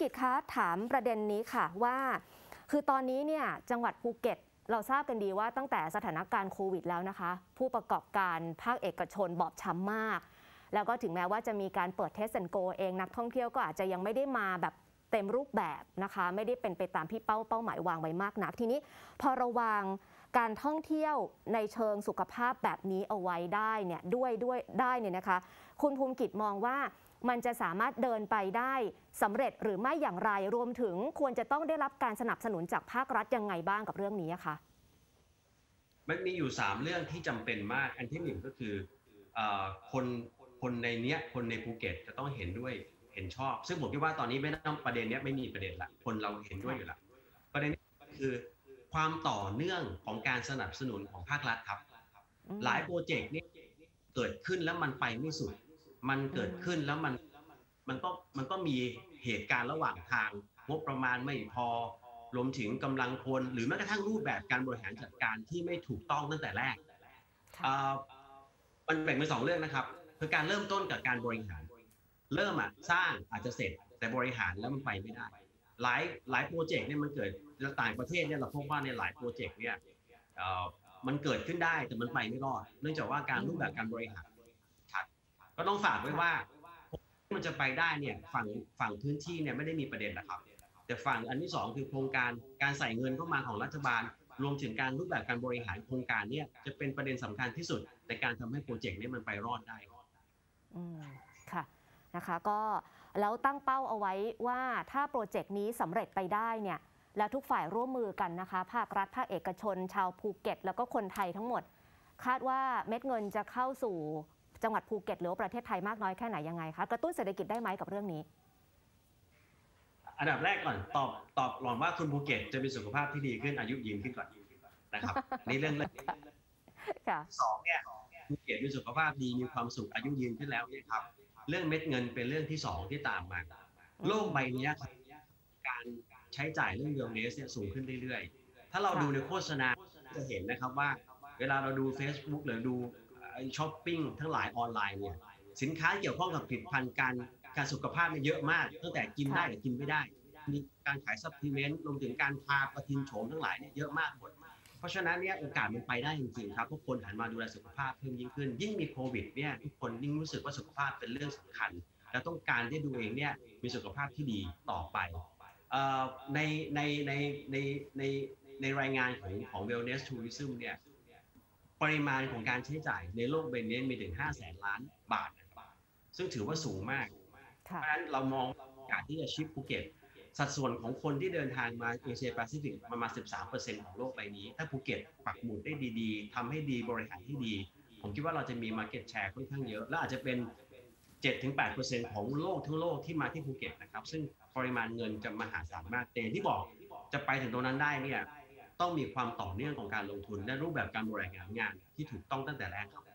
กิจคะถามประเด็นนี้ค่ะว่า คือตอนนี้เนี่ยจังหวัดภูเก็ตเราทราบกันดีว่าตั้งแต่สถานการณ์โควิดแล้วนะคะ ผู้ประกอบการภาคเอกชนบอบช้ำมาก แล้วก็ถึงแม้ว่าจะมีการเปิด Test and Go เองนักท่องเที่ยวก็อาจจะยังไม่ได้มาแบบเต็มรูปแบบนะคะ ไม่ได้เป็นไปตามที่เป้าเป้าหมายวางไว้มากนัก ทีนี้พอเราวาง การท่องเที่ยวในเชิงสุขภาพแบบนี้เอาไว้ได้เนี่ยด้วยด้วยได้เนี่ยนะคะ คุณภูมิกิจมองว่ามันจะสามารถเดินไปได้สำเร็จหรือไม่อย่างไรรวมถึงควรจะต้องได้รับการสนับสนุนจากภาครัฐยังไงบ้างกับเรื่องนี้อะคะมันมีอยู่สามเรื่องที่จำเป็นมาก อันที่หนึ่งก็คืออคนคนในเนี้ยคนในภูเก็ตจะต้องเห็นด้วยเห็นชอบ ซึ่งผมคิดว่าตอนนี้ไม่ต้องประเด็นเนี้ยไม่มีประเด็นละคนเราเห็นด้วยอยู่ละประเด็นคือ ความต่อเนื่องของการสนับสนุนของภาครัฐครับอืมหลายโปรเจกต์เนี่ยเกิดขึ้นแล้วมันไปไม่สุด มันเกิดขึ้นแล้วมันมันก็มันก็มีเหตุการณ์ระหว่างทางงบประมาณไม่พอรวมถึงกำลังคน หรือแม้กระทั่งรูปแบบการบริหารจัดการที่ไม่ถูกต้องตั้งแต่แรกค่ะเอ่อมันแบ่งเป็นสองเรื่องนะครับ คือการเริ่มต้นกับการบริหาร เริ่มอะสร้างอาจจะเสร็จแต่บริหารแล้วมันไปไม่ได้ หลายหลายโปรเจกต์เนี่ยมันเกิดต่างประเทศเนี่ยเราพบว่าในหลายโปรเจกต์เนี่ยมันเกิดขึ้นได้แต่มันไปไม่รอด เนื่องจากว่าการรูปแบบการบริหารชัดก็ต้องฝากไว้ว่ามันจะไปได้เนี่ยฝั่งฝั่งพื้นที่เนี่ยไม่ได้มีประเด็นนะครับ แต่ฝั่งอันที่สองคือโครงการการใส่เงินเข้ามาของรัฐบาล รวมถึงการรูปแบบการบริหารโครงการเนี่ยจะเป็นประเด็นสำคัญที่สุดในการทำให้โปรเจกต์เนี้มันไปรอดได้อืมค่ะ นะคะ ก็แล้วตั้งเป้าเอาไว้ว่าถ้า project นี้สำเร็จไปได้เนี่ยแล้วทุกฝ่ายร่วมมือกันนะคะ ภาครัฐ ภาคเอกชน ชาวภูเก็ต แล้วก็คนไทยทั้งหมด คาดว่าเม็ดเงินจะเข้าสู่จังหวัดภูเก็ต หรือว่าประเทศไทยมากน้อยแค่ไหนยังไงคะ กระตุ้นเศรษฐกิจได้ไหมกับเรื่องนี้ อันดับแรกก่อนตอบตอบหลอนว่าคนภูเก็ตจะมีสุขภาพที่ดีขึ้นอายุยืนขึ้นก่อนนะครับนี่เรื่องแรกค่ะสองเนี่ยภูเก็ตมีสุขภาพดีมีความสุขอายุยืนขึ้นแล้วเนี่ยครับ เรื่องเม็ดเงินเป็นเรื่องที่สองที่ตามมาโลกใบนี้ครับการใช้จ่ายเรื่อง wellness เนี่ยสูงขึ้นเรื่อยๆ ถ้าเราดูในโฆษณาจะเห็นนะครับว่า เวลาเราดู Facebook หรือดูช้อปปิ้งทั้งหลายออนไลน์เนี่ยสินค้าเกี่ยวข้องกับผลิตภัณฑ์การการสุขภาพเนี่ยเยอะมาก ตั้งแต่กินได้หรือกินไม่ได้ มีการขาย supplement รวมถึงการทาประทินโฉมทั้งหลายเนี่ยเยอะมากหมดเพ ราะฉะนั้นเนี่ยโอกาสมันไปได้จริงๆครับทุกคนหันมาดูแลสุขภาพเพิ่มยิ่งขึ้น ยิ่งมีโควิดเนี่ยทุกคนยิ่งรู้สึกว่าสุขภาพเป็นเรื่องสำคัญ และต้องการที่ดูเองเนี่ยมีสุขภาพที่ดีต่อไปเอ่อในในในในในในรายงานของของ wellness tourism เนี่ยปริมาณของการใช้จ่ายในโลกใบนี้มีถึง 5 0 0แสนล้านบาทนะครับซึ่งถือว่าสูงมาก เพค่ะราะฉะนั้นเรามองโอกาสที่จะชิปภูเก็ต สัดส่วนของคนที่เดินทางมาเอเชียแปซิฟิกประมาณ 13%ของโลกใบนี้ ถ้าภูเก็ตปักหมุดได้ดีๆทำให้ดีบริหารที่ดี ผมคิดว่าเราจะมี Market Share ค่อนข้างเยอะ และอาจจะเป็น 7-8%ของโลกทั้งโลกที่มาที่ภูเก็ตนะครับ ซึ่งปริมาณเงินจะมหาศาลมาก แต่ที่บอกจะไปถึงตรงนั้นได้เนี่ยต้องมีความต่อเนื่องของการลงทุนและรูปแบบการบริหารงานที่ถูกต้องตั้งแต่แรกครับ